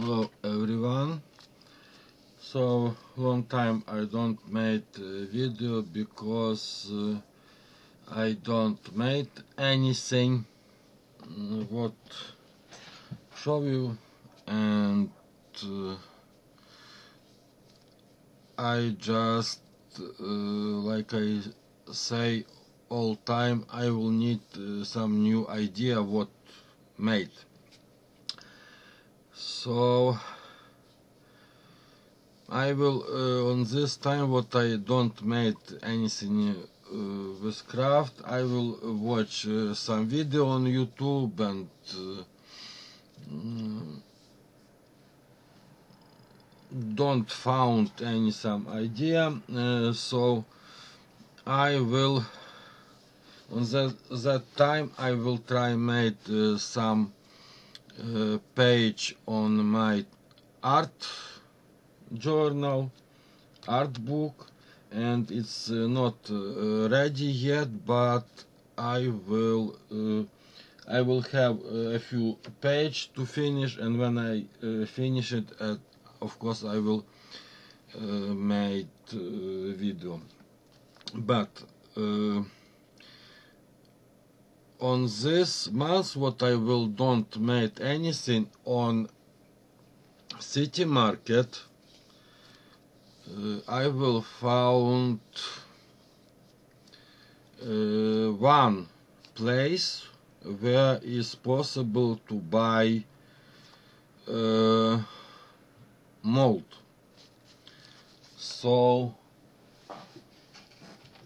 Hello everyone. So long time I don't made a video because uh, I don't made anything uh, what show you and uh, I just uh, like I say all time I will need uh, some new idea what made so I will uh, on this time what I don't made anything uh, with craft I will watch uh, some video on YouTube and uh, don't found any some idea uh, so I will on that that time I will try made uh, some uh, page on my art journal art book and it's uh, not uh, ready yet but I will uh, I will have uh, a few page to finish and when I finish it of course I will make video. But on this month what I will don't make anything on city market uh, I will found uh, one place where is possible to buy uh, mold. So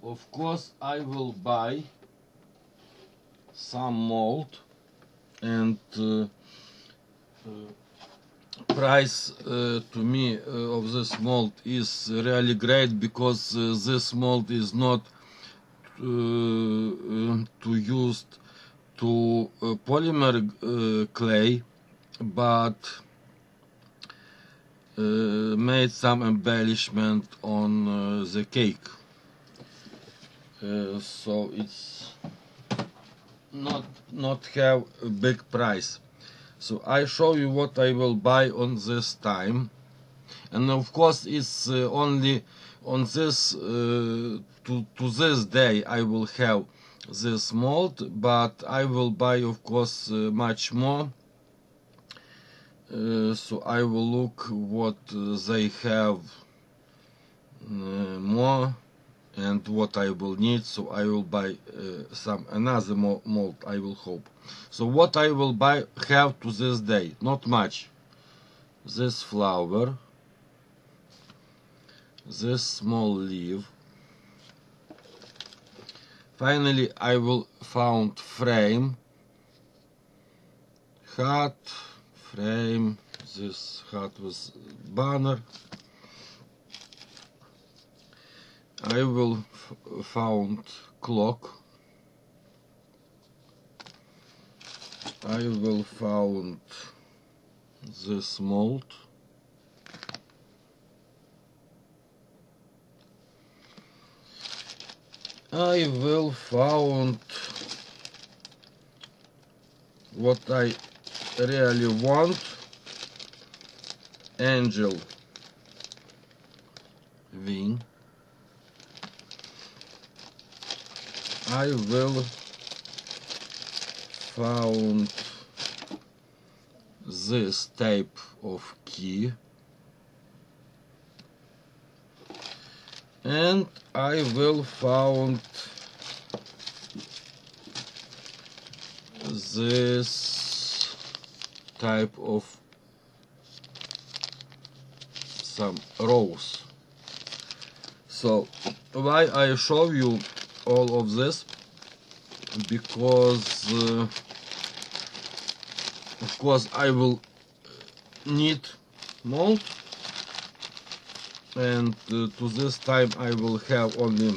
of course I will buy some mold and uh, uh, price uh, to me uh, of this mold is really great because uh, this mold is not uh, uh, to use to polymer clay but made some embellishment on the cake. So it's not not have a big price. So I show you what I will buy on this time. And of course it's uh, only on this uh, to, to this day I will have this mold but I will buy of course uh, much more. Uh, so I will look what uh, they have uh, more and what I will need so I will buy uh, some another mo mold I will hope. So what I will buy have to this day not much. This flower this small leaf. Finally I will found frame. Hat frame this hat was banner I will found clock. I will found this mold. I will found what I really want. Angel wing. I will found this type of key. And I will found this type of some rose. So why I show you all of this because uh, of course I will need mold and uh, to this time I will have only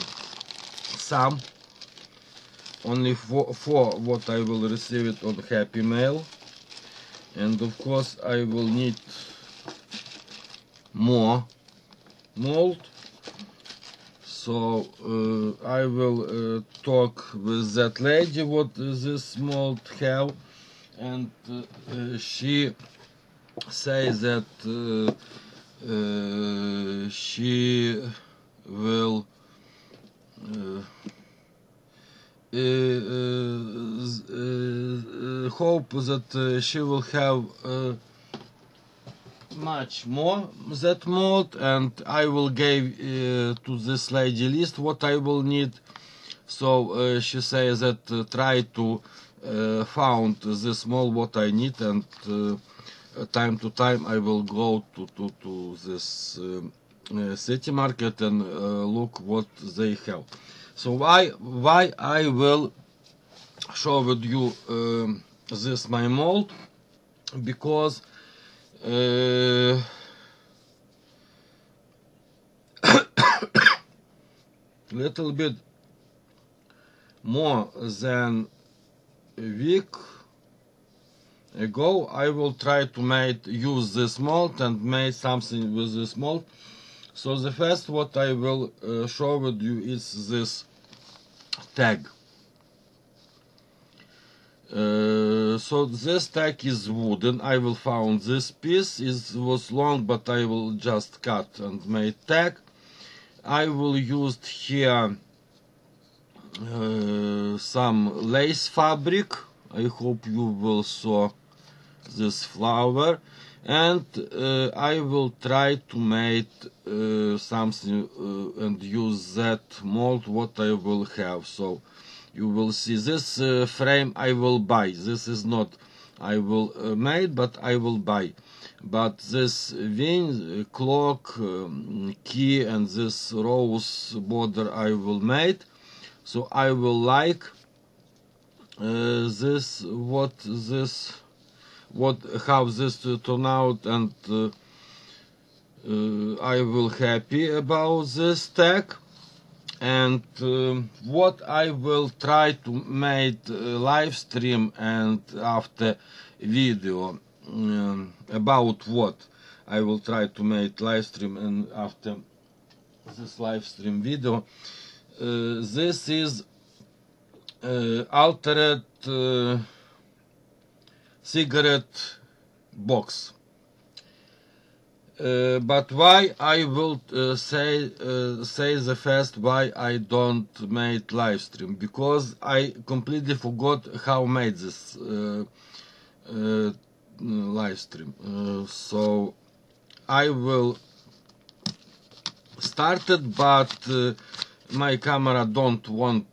some only four, four what I will receive it on happy mail. And of course I will need more mold so uh, I will uh, talk with that lady what this mold have and uh, she say that uh, uh, she will uh, hope that she will have much more that mold and I will give uh, to this lady list what I will need so uh, she says that uh, try to uh, found the small what I need and uh, time to time I will go to, to, to this uh, city market and look what they have. So why why I will show with you um, this my mold because uh, little bit more than a week ago. I will try to make use this mold and make something with this mold so the first what I will uh, show with you is this tag uh, so this tag is wooden. I will found this piece. It was long but I will just cut and make tag. I will use here uh, some lace fabric. I hope you will saw this flower. And uh, I will try to make uh, something uh, and use that mold what I will have. So you will see this uh, frame I will buy. This is not I will uh, make but I will buy. But this wing uh, clock um, key and this rose border I will made. So I will like uh, this what this what how this to turn out and uh, uh, I will happy about this tag and um, what I will try to make uh, live stream and after video um, about what I will try to make live stream and after this live stream video uh, this is uh, altered uh, cigarette box. Uh, but why I will uh, say uh, say the first why I don't made live stream because I completely forgot how made this uh, uh, live stream. Uh, so I will started, but my camera don't want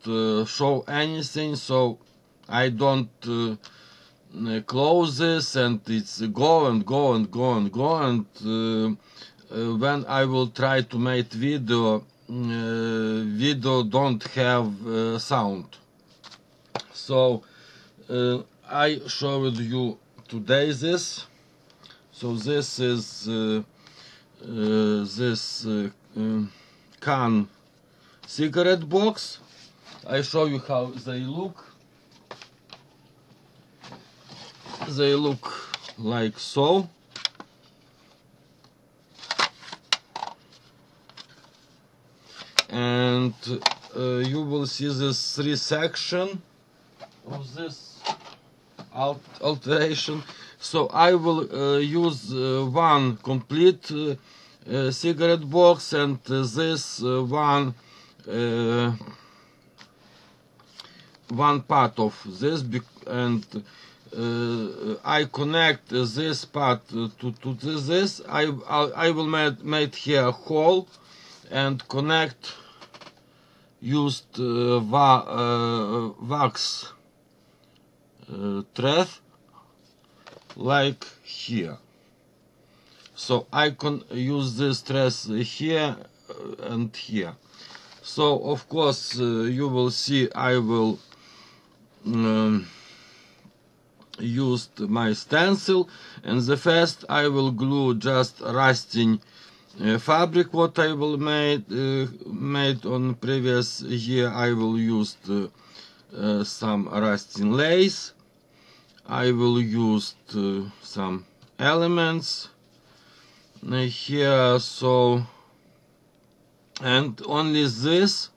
show anything, so I don't uh, close this, and it's go and go and go and go, and uh, uh, when I will try to make video, uh, video don't have sound. So I showed you today this. So this is this um, can cigarette box. I show you how they look. They look like so. And uh, you will see this three section of this alt alteration. So I will uh, use uh, one complete uh, uh, cigarette box and this uh, one one part of this and uh, I connect this part to, to this. I, I, I will make, make here a hole and connect used uh, va, uh, wax uh, thread like here. So I can use this thread here and here. So of course uh, you will see I will um, used my stencil. And the first I will glue just rusting uh, fabric what I will made uh, made on previous year. I will use uh, uh, some rusting lace. I will use uh, some elements uh, here. So and only this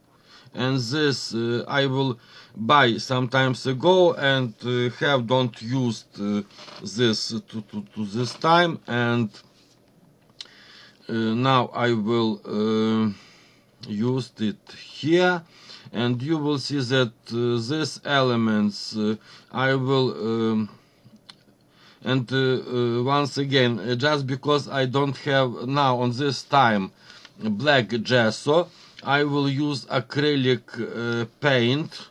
and this uh, I will buy sometimes ago and uh, have don't used uh, this to, to, to this time. And uh, now I will uh, use it here. And you will see that uh, these elements uh, I will um, and uh, uh, once again uh, just because I don't have now on this time black gesso I will use acrylic uh, paint.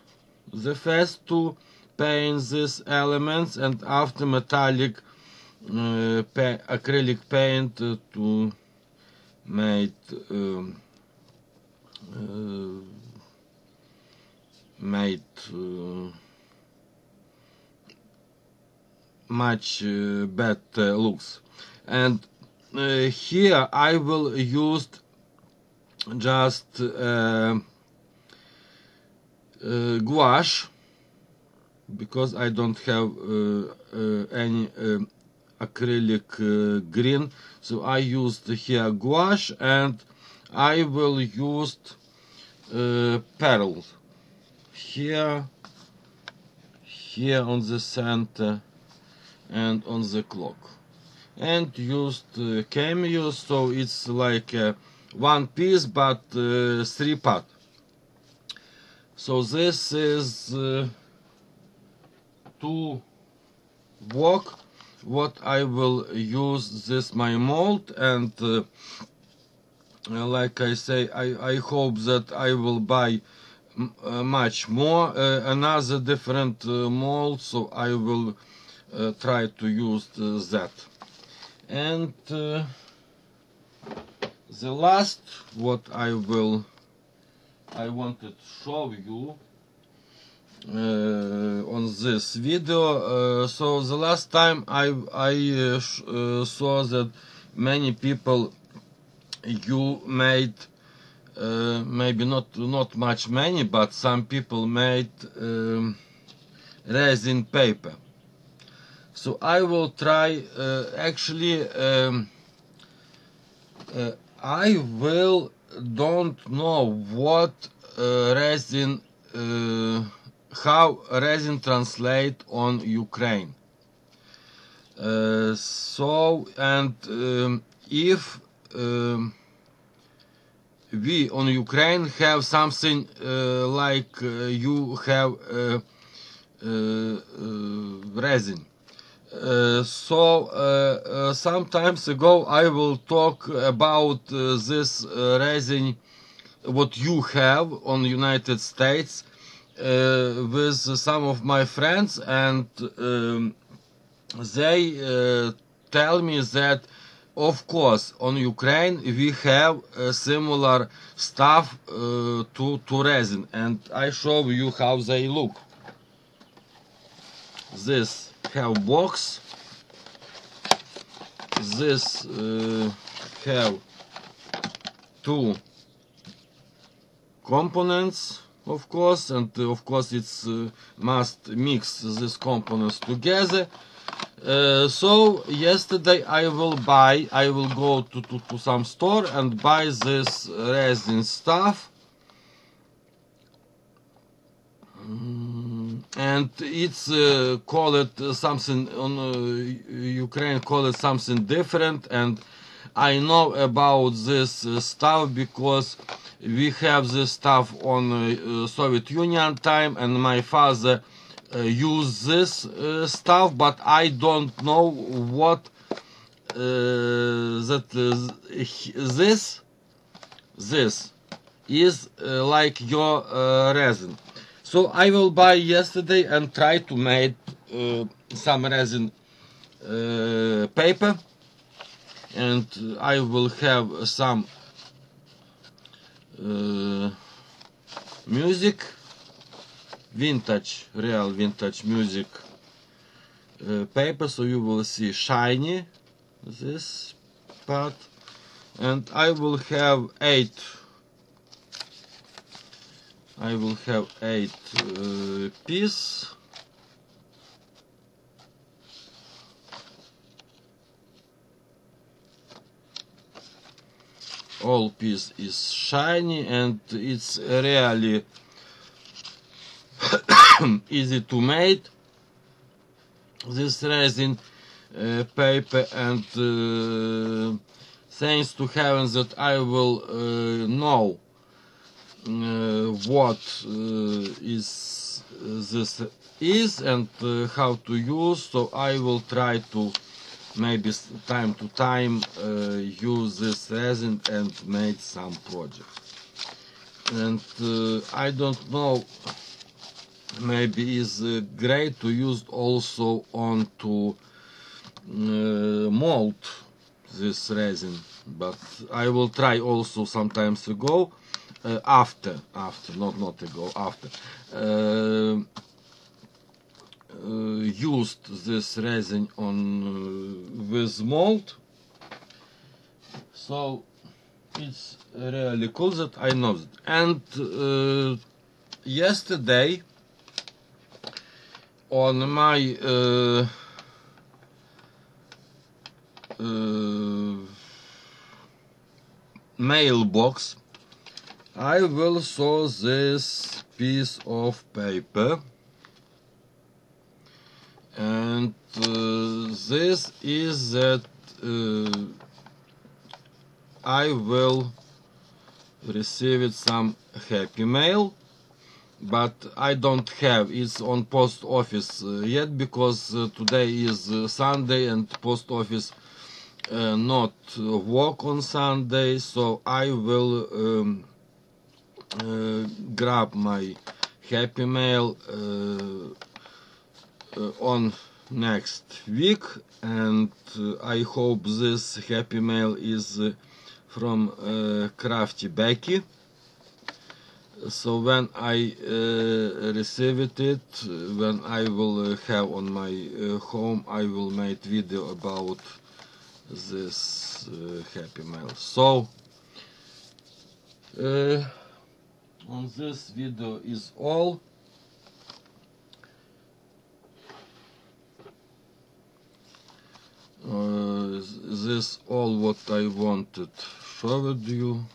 The first to paint these elements and after metallic uh, pa acrylic paint uh, to make um, uh, made uh, much better looks. And here I will use just uh, uh, gouache because I don't have uh, uh, any um acrylic uh, green. So I used here gouache and I will use uh, here here on the center and on the clock. And used uh, cameo so it's like uh, one piece but uh, three part. So this is uh, to work what I will use this my mold and uh, uh, like I say I, I hope that I will buy uh, much more uh, another different mold so I will try to use that. And the last what I will I wanted to show you uh, on this video. Uh, so the last time I I uh, uh, saw that many people you made uh, maybe not not much many but some people made um, resin paper. So I will try uh, actually um, uh, I will don't know what uh, resin uh, how resin translate on Ukraine. Uh, so and um, if um, we on Ukraine have something uh, like uh, you have uh, resin uh, so uh, uh, sometimes ago I will talk about uh, this uh, resin what you have on United States with some of my friends and um, they tell me that of course on Ukraine we have similar stuff to, to resin. And I show you how they look. This have box. This uh, have two components of course and uh, of course it's uh, must mix these components together. Uh, so yesterday I will buy I will go to, to, to some store and buy this resin stuff and it's uh, call it uh, something on uh, Ukraine call it something different. And I know about this stuff because we have this stuff on uh, Soviet Union time. And my father uh, used this stuff. But I don't know what that this this is like your resin so I will buy yesterday and try to make uh, some resin uh, paper. And I will have some uh, music. Vintage real vintage music uh, paper. So you will see shiny this part. And I will have eight I will have eight uh, piece. All piece is shiny and it's really easy to make. This resin uh, paper and uh, thanks to heaven that I will uh, know what uh, is this is and uh, how to use. So I will try to maybe time to time uh, use this resin and make some project. And uh, I don't know maybe is uh, great to use also on to uh, mold this resin but I will try also sometimes ago. uh, after after not not ago after. Uh, uh, used this resin on uh, with mold. So it's really cool that I know that. And uh, yesterday on my uh, uh, mailbox I will saw this piece of paper. And uh, this is that uh, I will receive some happy mail but I don't have. It's on post office uh, yet because uh, today is uh, Sunday and post office uh, not work on Sunday so I will um, grab my happy mail uh, on next week and uh, I hope this happy mail is from Crafty Becky so when I uh, receive it, when I will uh, have on my uh, home, I will make video about this happy mail. So on this video is all. Uh, this all what I wanted show with you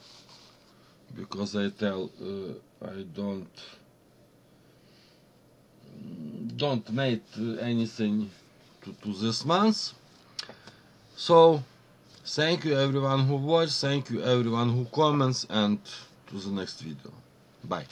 because I tell uh, I don't don't make uh, anything to, to this month. So thank you everyone who watched, thank you everyone who comments and to the next video. Bye.